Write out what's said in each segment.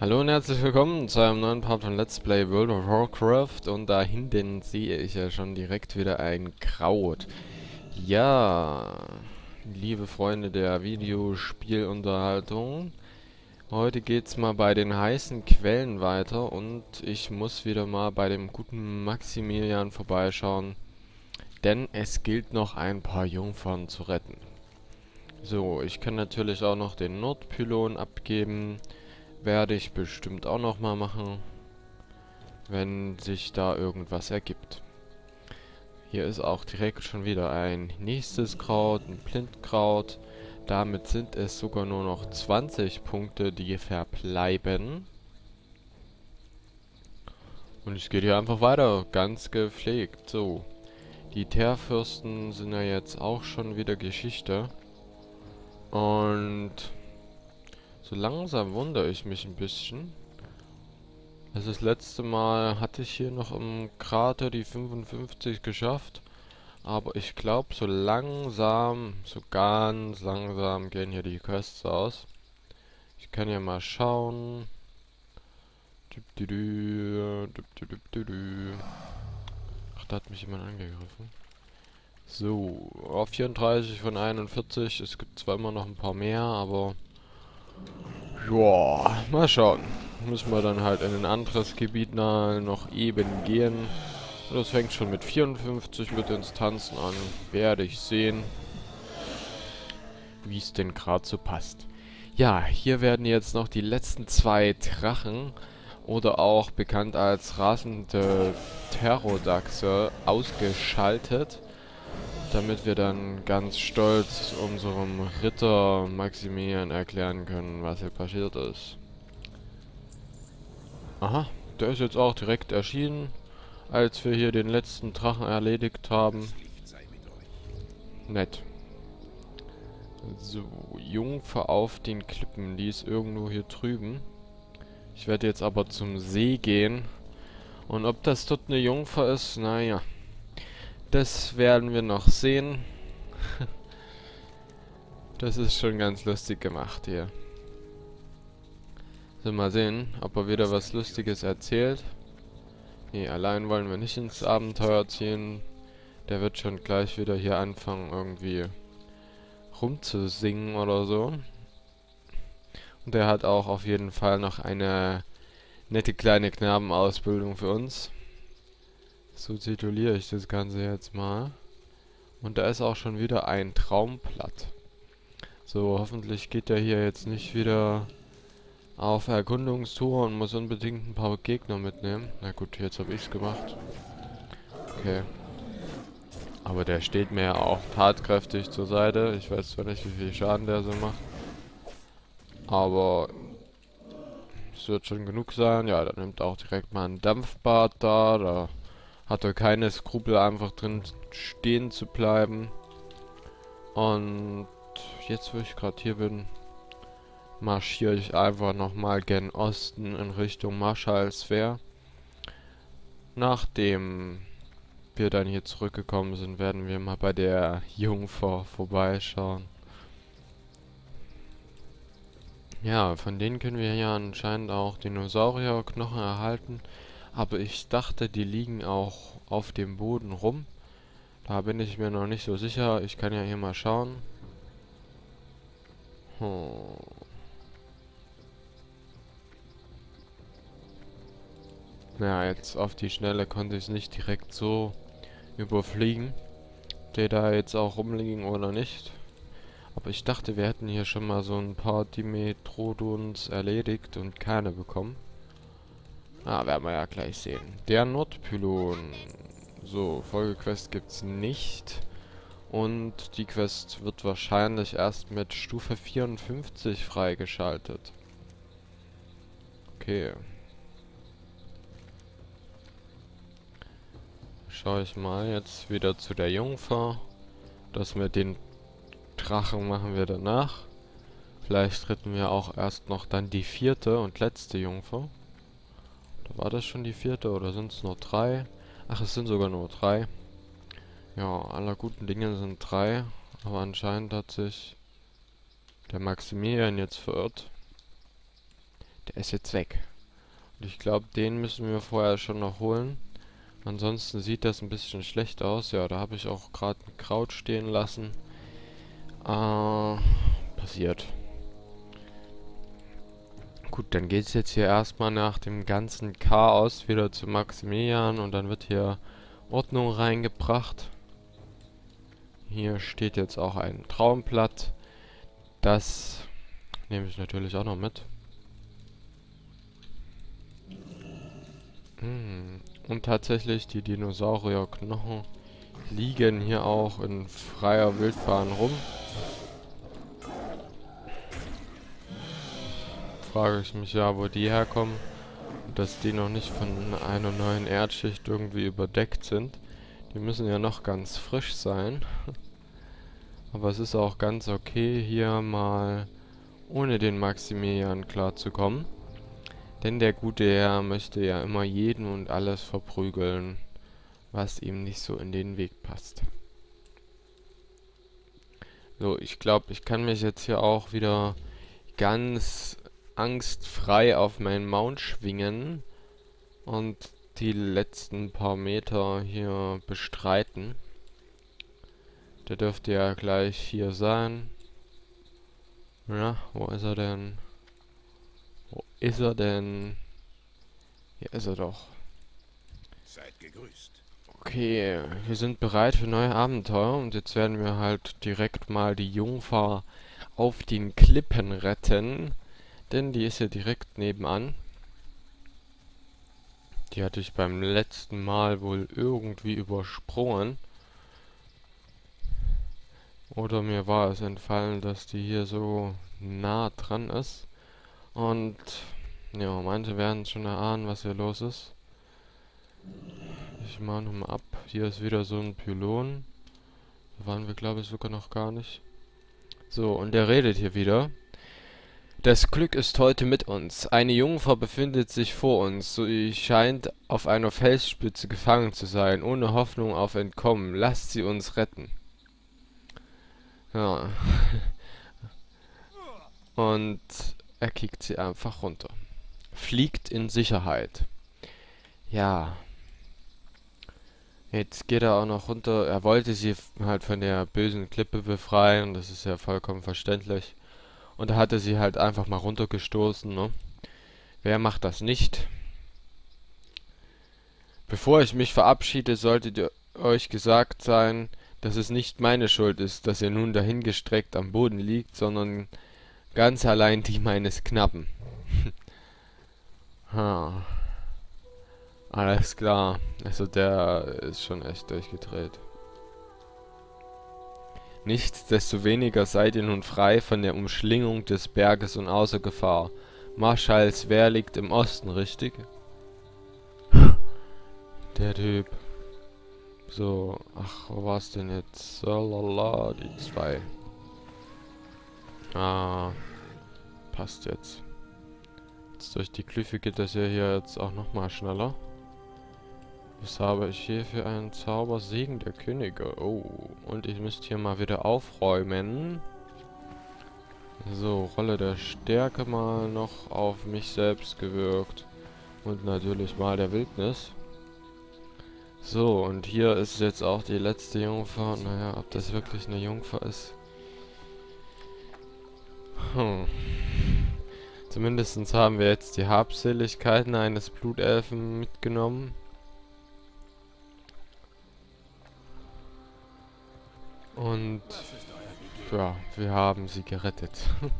Hallo und herzlich willkommen zu einem neuen Part von Let's Play World of Warcraft und da hinten sehe ich ja schon direkt wieder ein Kraut. Ja, liebe Freunde der Videospielunterhaltung, heute geht's mal bei den heißen Quellen weiter und ich muss wieder mal bei dem guten Maximilian vorbeischauen, denn es gilt noch ein paar Jungfern zu retten. So, ich kann natürlich auch noch den Nordpylon abgeben, werde ich bestimmt auch noch mal machen, wenn sich da irgendwas ergibt. Hier ist auch direkt schon wieder ein nächstes Kraut, ein Blindkraut. Damit sind es sogar nur noch 20 Punkte, die verbleiben. Und es geht hier einfach weiter, ganz gepflegt. So, die Teerfürsten sind ja jetzt auch schon wieder Geschichte. So langsam wundere ich mich ein bisschen. Also das letzte Mal hatte ich hier noch im Krater die 55 geschafft. Aber ich glaube, so langsam, so ganz langsam gehen hier die Quests aus. Ich kann ja mal schauen. Ach, da hat mich jemand angegriffen. So, auf 34 von 41. Es gibt zwar immer noch ein paar mehr, aber ja, mal schauen. Müssen wir dann halt in ein anderes Gebiet noch eben gehen. Das fängt schon mit 54 mit Instanzen an. Werde ich sehen, wie es denn gerade so passt. Ja, hier werden jetzt noch die letzten zwei Drachen oder auch bekannt als rasende Terrodachse ausgeschaltet damit wir dann ganz stolz unserem Ritter Maximilian erklären können, was hier passiert ist. Aha, der ist jetzt auch direkt erschienen, als wir hier den letzten Drachen erledigt haben. Nett. So, Jungfer auf den Klippen, die ist irgendwo hier drüben. Ich werde jetzt aber zum See gehen. Und ob das dort eine Jungfer ist, naja. Das werden wir noch sehen. das ist schon ganz lustig gemacht hier. So, mal sehen, ob er wieder was Lustiges erzählt. Nee, allein wollen wir nicht ins Abenteuer ziehen. Der wird schon gleich wieder hier anfangen, irgendwie rumzusingen oder so. Und der hat auch auf jeden Fall noch eine nette kleine Knabenausbildung für uns. So tituliere ich das Ganze jetzt mal. Und da ist auch schon wieder ein Traumblatt. So, hoffentlich geht der hier jetzt nicht wieder auf Erkundungstour und muss unbedingt ein paar Gegner mitnehmen. Na gut, jetzt habe ich es gemacht. Okay. Aber der steht mir ja auch tatkräftig zur Seite. Ich weiß zwar nicht, wie viel Schaden der so macht. Aber es wird schon genug sein. Ja, da nimmt auch direkt mal ein Dampfbad da. Da hat er keine Skrupel, einfach drin stehen zu bleiben. Und jetzt, wo ich gerade hier bin, marschiere ich einfach nochmal gen Osten in Richtung Marschallswehr. Nachdem wir dann hier zurückgekommen sind, werden wir mal bei der Jungfer vorbeischauen. Ja, von denen können wir ja anscheinend auch Dinosaurierknochen erhalten. Aber ich dachte, die liegen auch auf dem Boden rum. Da bin ich mir noch nicht so sicher. Ich kann ja hier mal schauen. Hm. Ja, jetzt auf die Schnelle konnte ich es nicht direkt so überfliegen. Der da jetzt auch rumliegen oder nicht. Aber ich dachte, wir hätten hier schon mal so ein paar Dimetrodons erledigt und keine bekommen. Ah, werden wir ja gleich sehen. Der Nordpylon. So, Folgequest gibt's nicht. Und die Quest wird wahrscheinlich erst mit Stufe 54 freigeschaltet. Okay. Schaue ich mal jetzt wieder zu der Jungfer. Das mit den Drachen machen wir danach. Vielleicht retten wir auch erst noch dann die vierte und letzte Jungfer. War das schon die vierte oder sind es nur drei? Ach, es sind sogar nur drei. Ja, aller guten Dinge sind drei. Aber anscheinend hat sich der Maximilian jetzt verirrt. Der ist jetzt weg. Und ich glaube, den müssen wir vorher schon noch holen. Ansonsten sieht das ein bisschen schlecht aus. Ja, da habe ich auch gerade ein Kraut stehen lassen. Äh, passiert. Gut, dann geht es jetzt hier erstmal nach dem ganzen Chaos wieder zu Maximilian und dann wird hier Ordnung reingebracht. Hier steht jetzt auch ein Traumblatt. Das nehme ich natürlich auch noch mit. Hm. Und tatsächlich, die Dinosaurierknochen liegen hier auch in freier Wildbahn rum. Frage ich mich ja, wo die herkommen. Und dass die noch nicht von einer neuen Erdschicht irgendwie überdeckt sind. Die müssen ja noch ganz frisch sein. Aber es ist auch ganz okay, hier mal ohne den Maximilian klarzukommen. Denn der gute Herr möchte ja immer jeden und alles verprügeln, was ihm nicht so in den Weg passt. So, ich glaube, ich kann mich jetzt hier auch wieder ganz angstfrei auf meinen Mount schwingen und die letzten paar Meter hier bestreiten. Der dürfte ja gleich hier sein. Ja, wo ist er denn? Wo ist er denn? Hier ist er doch. Seid gegrüßt. Okay, wir sind bereit für neue Abenteuer und jetzt werden wir halt direkt mal die Jungfer auf den Klippen retten. Denn die ist ja direkt nebenan. Die hatte ich beim letzten Mal wohl irgendwie übersprungen. Oder mir war es entfallen, dass die hier so nah dran ist. Und ja, manche werden schon erahnen, was hier los ist. Ich mache nochmal ab. Hier ist wieder so ein Pylon. Da waren wir, glaube ich, sogar noch gar nicht. So, und der redet hier wieder. Das Glück ist heute mit uns. Eine Jungfer befindet sich vor uns. Sie scheint auf einer Felsspitze gefangen zu sein, ohne Hoffnung auf Entkommen. Lasst sie uns retten. Ja. Und er kickt sie einfach runter. Fliegt in Sicherheit. Ja. Jetzt geht er auch noch runter. Er wollte sie halt von der bösen Klippe befreien. Das ist ja vollkommen verständlich. Und da hatte sie halt einfach mal runtergestoßen, ne? Wer macht das nicht? Bevor ich mich verabschiede, sollte euch gesagt sein, dass es nicht meine Schuld ist, dass ihr nun dahingestreckt am Boden liegt, sondern ganz allein die meines Knappen. ha. Alles klar. Also der ist schon echt durchgedreht. Nichtsdestoweniger seid ihr nun frei von der Umschlingung des Berges und außer Gefahr. Marschalls Wehr liegt im Osten, richtig? Der Typ. So, ach, wo war's denn jetzt? Salala, die zwei. Ah, passt jetzt. Jetzt durch die Klüffe geht das ja hier jetzt auch nochmal schneller. Was habe ich hier für einen Zauber? Segen der Könige. Oh, und ich müsste hier mal wieder aufräumen. So, Rolle der Stärke mal noch auf mich selbst gewirkt. Und natürlich mal der Wildnis. So, und hier ist jetzt auch die letzte Jungfer. Naja, ob das wirklich eine Jungfer ist. Hm. Zumindest haben wir jetzt die Habseligkeiten eines Blutelfen mitgenommen. Und ja, wir haben sie gerettet.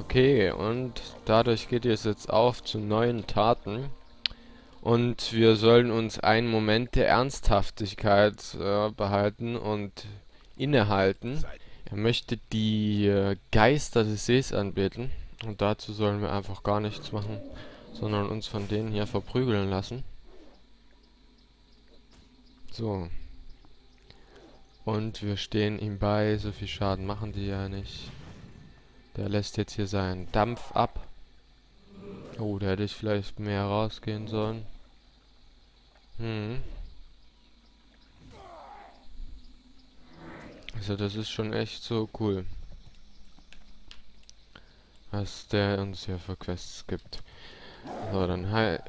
okay, und dadurch geht es jetzt auf zu neuen Taten. Und wir sollen uns einen Moment der Ernsthaftigkeit äh, behalten und innehalten. Er möchte die äh, Geister des Sees anbeten. Und dazu sollen wir einfach gar nichts machen, sondern uns von denen hier verprügeln lassen. So. Und wir stehen ihm bei. So viel Schaden machen die ja nicht. Der lässt jetzt hier seinen Dampf ab. Oh, da hätte ich vielleicht mehr rausgehen sollen. Hm. Also das ist schon echt so cool. was der uns hier für Quests gibt. So, dann halt,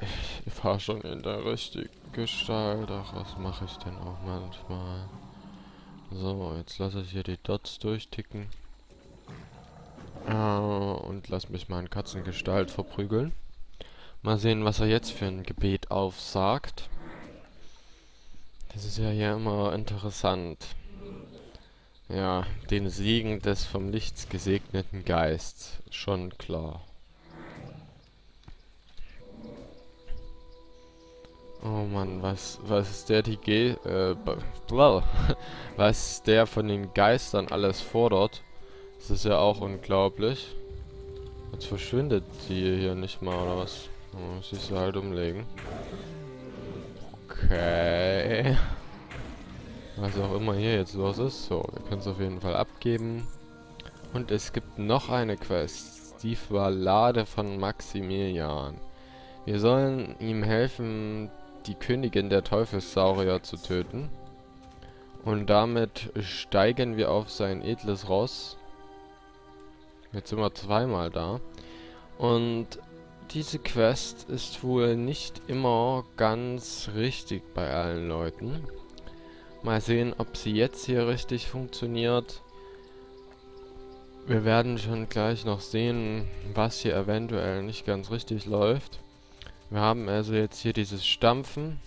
ich war schon in der richtigen Gestalt. Ach, was mache ich denn auch manchmal? So, jetzt lasse ich hier die Dots durchticken. Äh, und lass mich mal in Katzengestalt verprügeln. Mal sehen, was er jetzt für ein Gebet aufsagt. Das ist ja hier immer interessant. Ja, den Segen des vom Lichts gesegneten Geists. Schon klar. Oh Mann, was, was ist der die Ge äh, was der von den Geistern alles fordert, das ist ja auch unglaublich. Jetzt verschwindet die hier nicht mal, oder was? Oh, muss ich sie halt umlegen. Okay. Was auch immer hier jetzt los ist. So, wir können es auf jeden Fall abgeben. Und es gibt noch eine Quest. Die Ballade von Maximilian. Wir sollen ihm helfen, die Königin der Teufelssaurier zu töten. Und damit steigen wir auf sein edles Ross. Jetzt sind wir zweimal da. Und diese Quest ist wohl nicht immer ganz richtig bei allen Leuten. Mal sehen, ob sie jetzt hier richtig funktioniert. Wir werden schon gleich noch sehen, was hier eventuell nicht ganz richtig läuft. Wir haben also jetzt hier dieses Stampfen.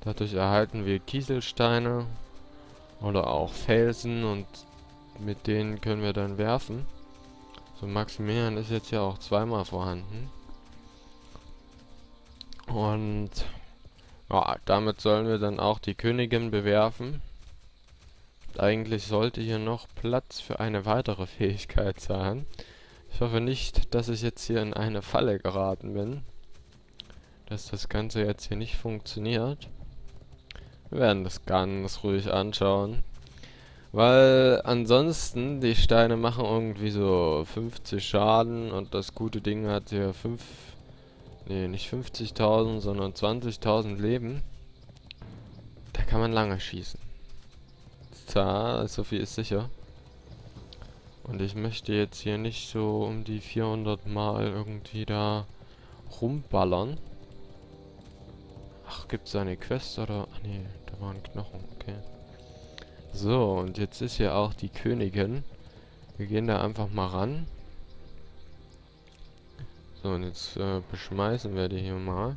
Dadurch erhalten wir Kieselsteine oder auch Felsen und mit denen können wir dann werfen. So Maximilian ist jetzt ja auch zweimal vorhanden. Und ja, damit sollen wir dann auch die Königin bewerfen. Eigentlich sollte hier noch Platz für eine weitere Fähigkeit sein. Ich hoffe nicht, dass ich jetzt hier in eine Falle geraten bin dass das Ganze jetzt hier nicht funktioniert. Wir werden das ganz ruhig anschauen. Weil ansonsten, die Steine machen irgendwie so 50 Schaden und das gute Ding hat hier 5, nee, nicht 50.000, sondern 20.000 Leben. Da kann man lange schießen. Da, so viel ist sicher. Und ich möchte jetzt hier nicht so um die 400 Mal irgendwie da rumballern. Gibt es eine Quest oder... Ach nee, da waren Knochen, okay. So, und jetzt ist hier auch die Königin. Wir gehen da einfach mal ran. So, und jetzt äh, beschmeißen wir die hier mal.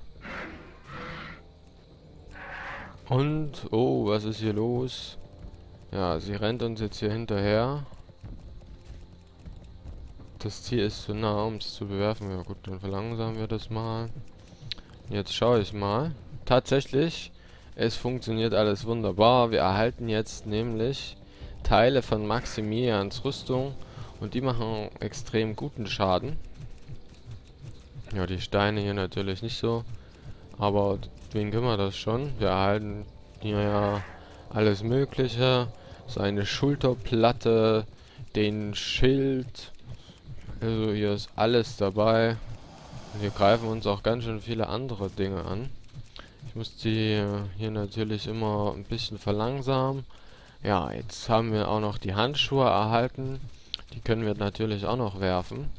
Und, oh, was ist hier los? Ja, sie rennt uns jetzt hier hinterher. Das Ziel ist zu nah, um es zu bewerfen. Ja gut, dann verlangsamen wir das mal. Jetzt schaue ich mal tatsächlich, es funktioniert alles wunderbar. Wir erhalten jetzt nämlich Teile von Maximilians Rüstung und die machen extrem guten Schaden. Ja, die Steine hier natürlich nicht so. Aber wen kümmert das schon? Wir erhalten hier ja alles mögliche. Seine Schulterplatte, den Schild. Also hier ist alles dabei. Wir greifen uns auch ganz schön viele andere Dinge an. Ich muss die hier natürlich immer ein bisschen verlangsamen. Ja, jetzt haben wir auch noch die Handschuhe erhalten. Die können wir natürlich auch noch werfen.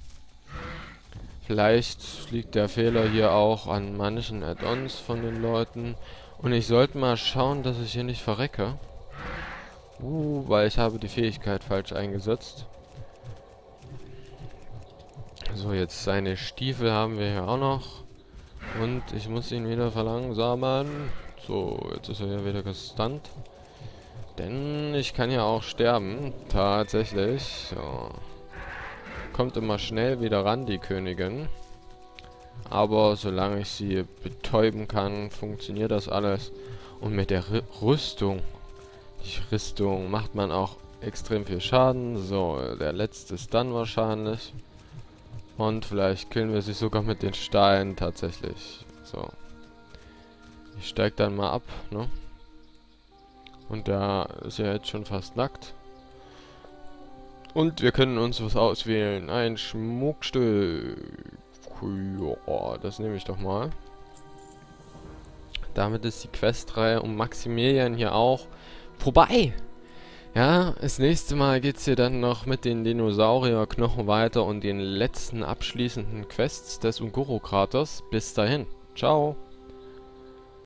Vielleicht liegt der Fehler hier auch an manchen Add-ons von den Leuten. Und ich sollte mal schauen, dass ich hier nicht verrecke. Uh, weil ich habe die Fähigkeit falsch eingesetzt. So, jetzt seine Stiefel haben wir hier auch noch. Und ich muss ihn wieder verlangsamen. So, jetzt ist er ja wieder gestunt. Denn ich kann ja auch sterben. Tatsächlich. So. Kommt immer schnell wieder ran, die Königin. Aber solange ich sie betäuben kann, funktioniert das alles. Und mit der R Rüstung. Die Rüstung macht man auch extrem viel Schaden. So, der letzte ist dann wahrscheinlich. Und vielleicht killen wir sie sogar mit den Steinen tatsächlich. So. Ich steig dann mal ab, ne? Und da ist ja jetzt schon fast nackt. Und wir können uns was auswählen. Ein Schmuckstück. Ja, das nehme ich doch mal. Damit ist die Questreihe um Maximilian hier auch vorbei. Ja, das nächste Mal geht's hier dann noch mit den Dinosaurierknochen weiter und den letzten abschließenden Quests des Ungoro-Kraters. Bis dahin. Ciao.